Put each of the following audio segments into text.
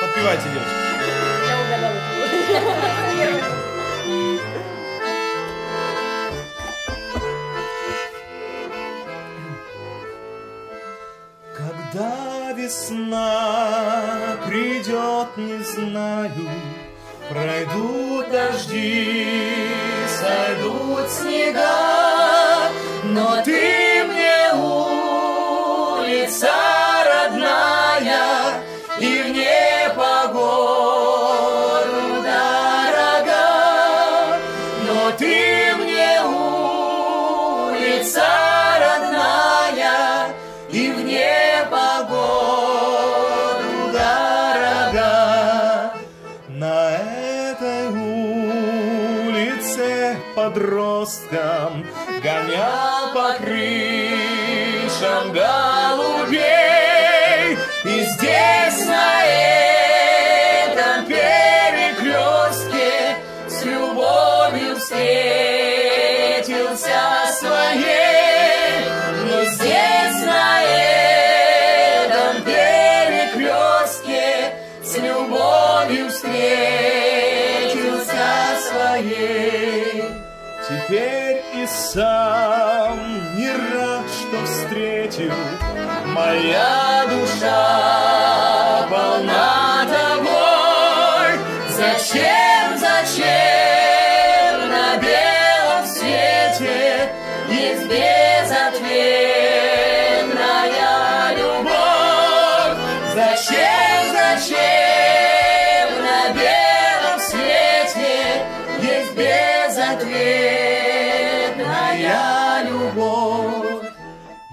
Подпевайте, девочки. Я угадала. Когда весна придет, не знаю, Пройдут дожди, сойдут снега, Но ты мне улица улица родная, И в непогоду дорога. На этой улице подросткам Гонял по крышам голубей И здесь на этом перекрестке С любовью встретился своей Но здесь на этом перекрестке С любовью встретился своей. Теперь и сам не рад, что встретил. Моя душа безответная любовь.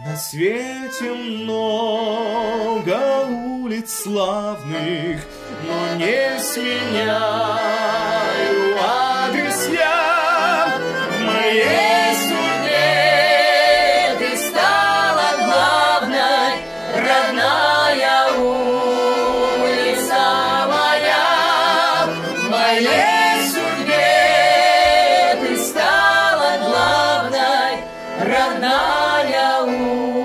На свете много улиц славных, но не сменяю ты стала главной, родная улица